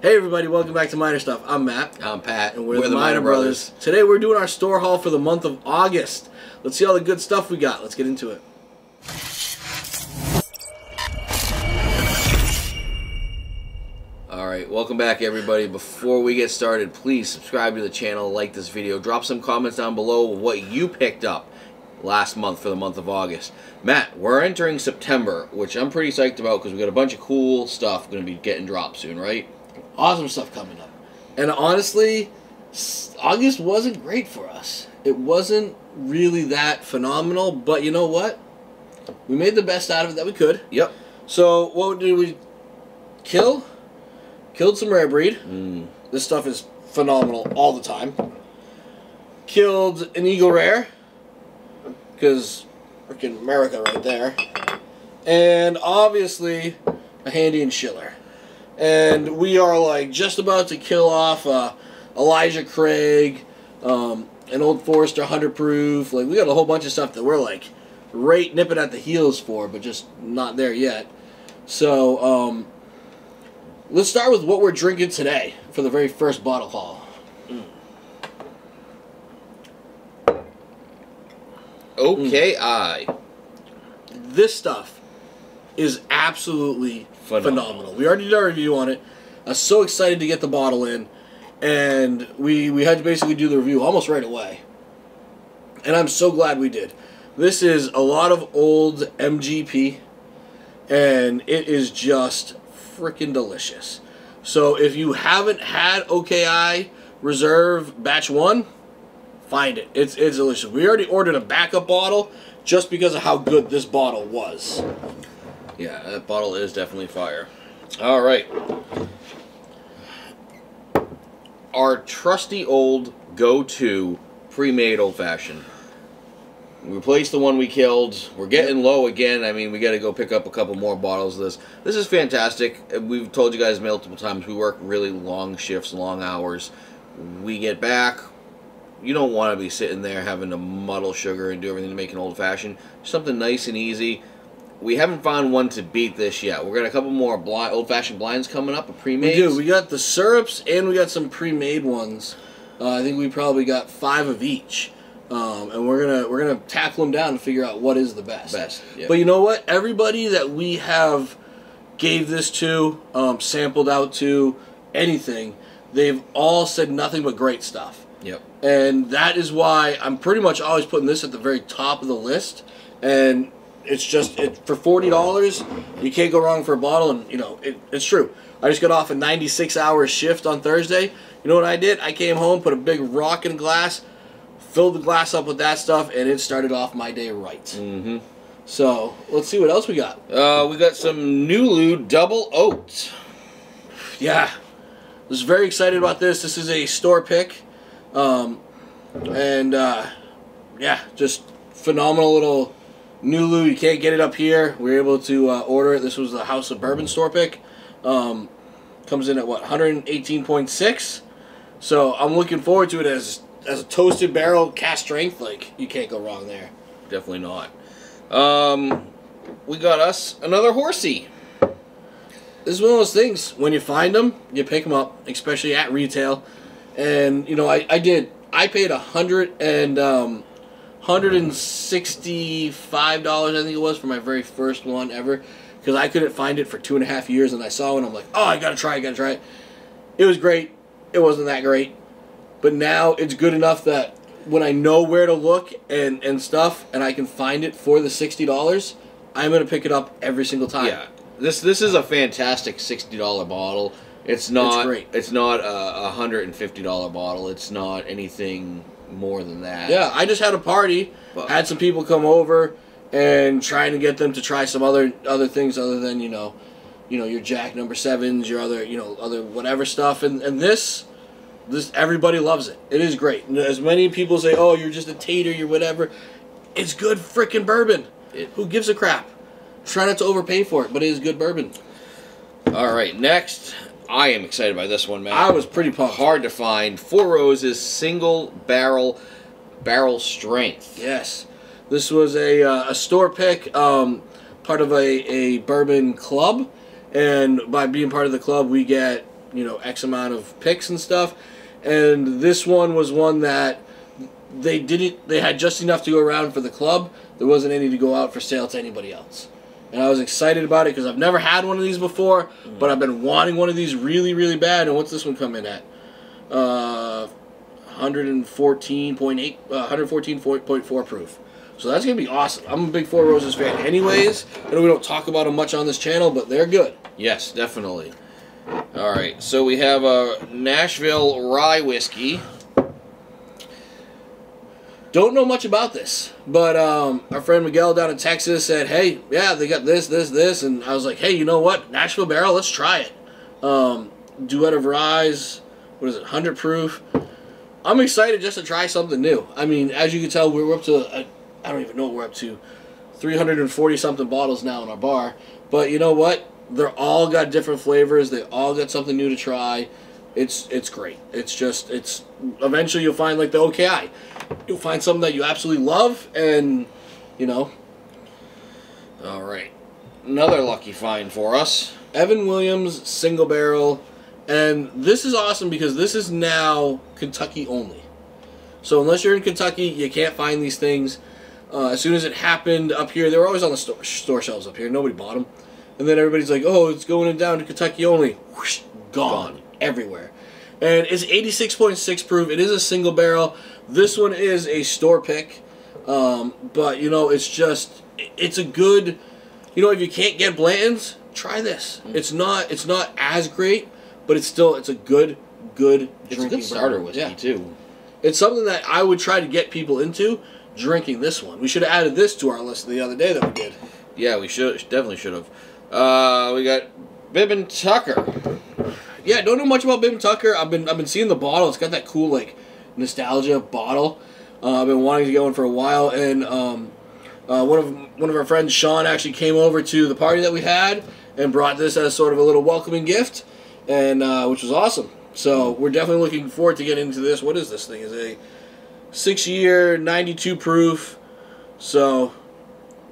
Hey everybody, welcome back to Miner Stuff. I'm Matt. I'm Pat. And we're, the, Miner Brothers. Today we're doing our store haul for the month of August. Let's see all the good stuff we got. Let's get into it. All right, welcome back everybody. Before we get started, please subscribe to the channel, like this video, drop some comments down below what you picked up last month for the month of August. Matt, we're entering September, which I'm pretty psyched about because we got a bunch of cool stuff going to be getting dropped soon, right? Awesome stuff coming up. And honestly, August wasn't great for us. It wasn't really that phenomenal, but you know what? We made the best out of it that we could. Yep. So, what did we kill? Killed some rare breed. Mm. This stuff is phenomenal all the time. Killed an eagle rare. Because freaking America right there. And obviously a handy and Schiller. And we are like just about to kill off uh, Elijah Craig, um, an old Forester 100 proof. Like we got a whole bunch of stuff that we're like right nipping at the heels for, but just not there yet. So, um, let's start with what we're drinking today for the very first bottle haul. Okay, I. This stuff is absolutely Phenomenal. phenomenal. We already did our review on it. I was so excited to get the bottle in, and we we had to basically do the review almost right away. And I'm so glad we did. This is a lot of old MGP, and it is just freaking delicious. So if you haven't had OKI Reserve Batch One, find it. It's it's delicious. We already ordered a backup bottle just because of how good this bottle was. Yeah, that bottle is definitely fire. All right. Our trusty old go-to pre-made old-fashioned. We replaced the one we killed. We're getting low again. I mean, we got to go pick up a couple more bottles of this. This is fantastic. We've told you guys multiple times we work really long shifts, long hours. We get back. You don't want to be sitting there having to muddle sugar and do everything to make an old-fashioned. Something nice and easy we haven't found one to beat this yet. We're got a couple more blind, old-fashioned blinds coming up, a pre-made. We do. We got the syrups and we got some pre-made ones. Uh, I think we probably got five of each, um, and we're gonna we're gonna tackle them down and figure out what is the best. Best, yeah. But you know what? Everybody that we have gave this to, um, sampled out to, anything, they've all said nothing but great stuff. Yep. and that is why I'm pretty much always putting this at the very top of the list. And it's just it for forty dollars, you can't go wrong for a bottle. And you know it, it's true. I just got off a 96 hour shift on Thursday. You know what I did? I came home, put a big rock in glass, filled the glass up with that stuff, and it started off my day right. Mm-hmm. So let's see what else we got. Uh, we got some Nulu Double Oaks. Yeah, I was very excited about this. This is a store pick, um, and uh, yeah, just phenomenal little Nulu. You can't get it up here. We were able to uh, order it. This was the House of Bourbon store pick. Um, comes in at what 118.6. So I'm looking forward to it as as a toasted barrel cask strength. Like you can't go wrong there. Definitely not. Um, we got us another horsey. this is one of those things when you find them you pick them up especially at retail and you know i, I did i paid a hundred and um, hundred and sixty-five dollars i think it was for my very first one ever because i couldn't find it for two and a half years and i saw one i'm like oh i gotta try it gotta try it it was great it wasn't that great but now it's good enough that when i know where to look and and stuff and i can find it for the $60 i'm gonna pick it up every single time Yeah. This this is a fantastic sixty dollar bottle. It's not. great. It's not a, a hundred and fifty dollar bottle. It's not anything more than that. Yeah, I just had a party, But- had some people come over, and trying to get them to try some other other things other than you know, you know your Jack Number Sevens, your other you know other whatever stuff, and and this, this everybody loves it. It is great. And As many people say, oh, you're just a tater, you're whatever. It's good freaking bourbon. It- Who gives a crap? Try not to overpay for it, but it is good bourbon. All right. Next, I am excited by this one, man. I was pretty pumped. hard to find. Four Roses single barrel barrel strength. Yes, this was a uh, a store pick, um, part of a, a bourbon club, and by being part of the club, we get you know X amount of picks and stuff, and this one was one that they didn't they had just enough to go around for the club. There wasn't any to go out for sale to anybody else. And I was excited about it because I've never had one of these before, mm-hmm. but I've been wanting one of these really, really bad. And what's this one come in at? Uh, 114.8, uh, 114.4 proof. So that's gonna be awesome. I'm a big Four Roses fan, anyways. I know we don't talk about them much on this channel, but they're good. Yes, definitely. All right, so we have a Nashville Rye whiskey. Don't know much about this, but um, our friend Miguel down in Texas said, "Hey, yeah, they got this, this, this," and I was like, "Hey, you know what? Nashville Barrel, let's try it." Um, duet of Rise, what is it? Hundred proof. I'm excited just to try something new. I mean, as you can tell, we're up to I I don't even know what we're up to, 340 something bottles now in our bar. But you know what? They're all got different flavors. They all got something new to try. It's it's great. It's just it's eventually you'll find like the OKI you'll find something that you absolutely love, and you know. All right, another lucky find for us. Evan Williams single barrel, and this is awesome because this is now Kentucky only. So unless you're in Kentucky, you can't find these things. Uh, as soon as it happened up here, they were always on the store, store shelves up here. Nobody bought them. And then everybody's like, oh, it's going down to Kentucky only. Whoosh, gone, gone. Everywhere. And it's 86.6 proof. It is a single barrel. This one is a store pick, um, but you know it's just it's a good. You know, if you can't get Blanton's, try this. Mm. It's not it's not as great, but it's still it's a good good it's a good starter whiskey yeah. too. It's something that I would try to get people into drinking this one. We should have added this to our list the other day that we did. Yeah, we should definitely should have. Uh, we got Bib and Tucker. Yeah, don't know much about Bim Tucker. I've been I've been seeing the bottle. It's got that cool like nostalgia bottle. Uh, I've been wanting to get one for a while, and um, uh, one of one of our friends, Sean, actually came over to the party that we had and brought this as sort of a little welcoming gift, and uh, which was awesome. So we're definitely looking forward to getting into this. What is this thing? Is a six-year, 92 proof. So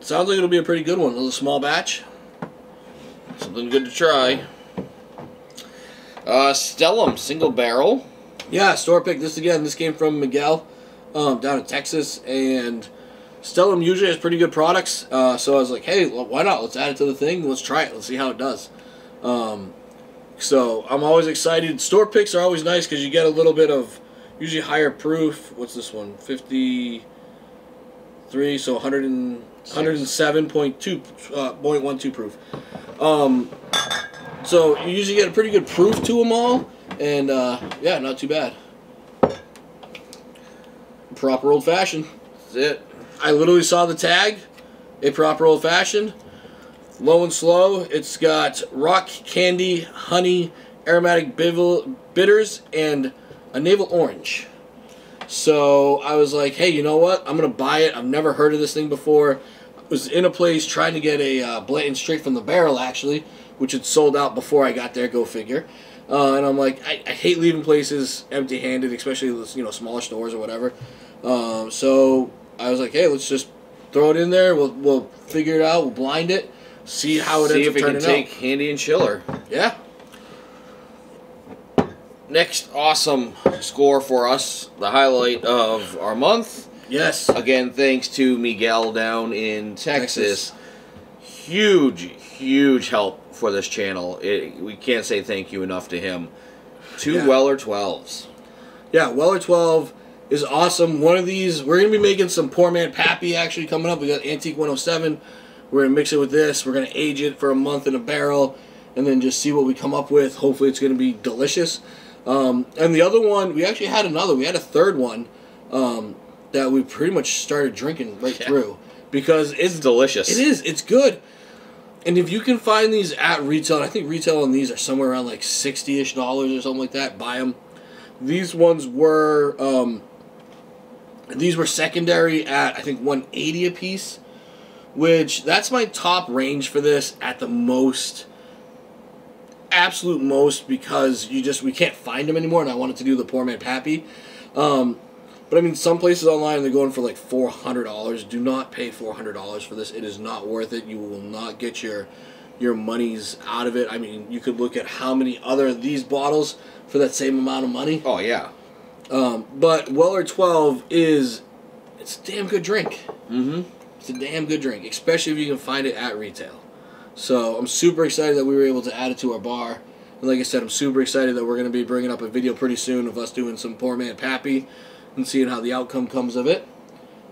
sounds like it'll be a pretty good one. A little small batch. Something good to try. Uh, Stellum single barrel. Yeah, store pick. This again. This came from Miguel um, down in Texas, and Stellum usually has pretty good products. Uh, so I was like, hey, why not? Let's add it to the thing. Let's try it. Let's see how it does. Um, so I'm always excited. Store picks are always nice because you get a little bit of usually higher proof. What's this one? 53, so 100 and, 107.2, uh, 0.12 proof. Um, so you usually get a pretty good proof to them all. And uh, yeah, not too bad. Proper old fashioned. That's it. I literally saw the tag. A proper old fashioned. Low and slow. It's got rock candy, honey, aromatic bitters, and a navel orange. So I was like, hey, you know what? I'm gonna buy it. I've never heard of this thing before. I was in a place trying to get a uh, Blanton straight from the barrel, actually, which had sold out before I got there. Go figure. Uh, and I'm like, I, I hate leaving places empty-handed, especially you know smaller stores or whatever. Um, so I was like, hey, let's just throw it in there. We'll we'll figure it out. We'll blind it, see how it see ends up turning out. See if we can take Handy and Schiller. Yeah. Next awesome score for us, the highlight of our month. Yes. Again, thanks to Miguel down in Texas. Texas. Huge, huge help for this channel. It, we can't say thank you enough to him. Two yeah. Weller 12s. Yeah, Weller 12 is awesome. One of these, we're going to be making some Poor Man Pappy actually coming up. We got Antique 107. We're going to mix it with this. We're going to age it for a month in a barrel and then just see what we come up with. Hopefully it's going to be delicious. Um, and the other one, we actually had another. We had a third one um, that we pretty much started drinking right yeah. through because it's delicious. It is. It's good. And if you can find these at retail, I think retail on these are somewhere around like sixty-ish dollars or something like that. Buy them. These ones were um, these were secondary at I think one eighty a piece, which that's my top range for this at the most. Absolute most because you just we can't find them anymore, and I wanted to do the poor man pappy. Um, but I mean, some places online they're going for like four hundred dollars. Do not pay four hundred dollars for this. It is not worth it. You will not get your your monies out of it. I mean, you could look at how many other of these bottles for that same amount of money. Oh yeah. Um, but Weller 12 is it's a damn good drink. Mm-hmm. It's a damn good drink, especially if you can find it at retail. So I'm super excited that we were able to add it to our bar. And like I said, I'm super excited that we're going to be bringing up a video pretty soon of us doing some Poor Man Pappy and seeing how the outcome comes of it.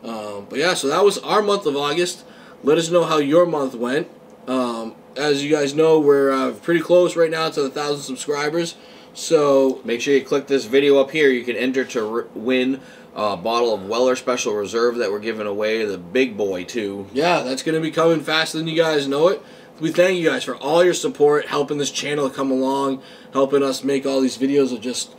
Um, but yeah, so that was our month of August. Let us know how your month went. Um, as you guys know, we're uh, pretty close right now to the thousand subscribers. So Make sure you click this video up here. You can enter to win a bottle of Weller Special Reserve that we're giving away. The big boy too. yeah, that's going to be coming faster than you guys know it. We thank you guys for all your support, helping this channel come along, helping us make all these videos of just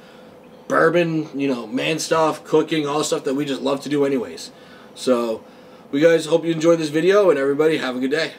bourbon, you know, man stuff, cooking, all stuff that we just love to do anyways. So, we guys hope you enjoyed this video, and everybody have a good day.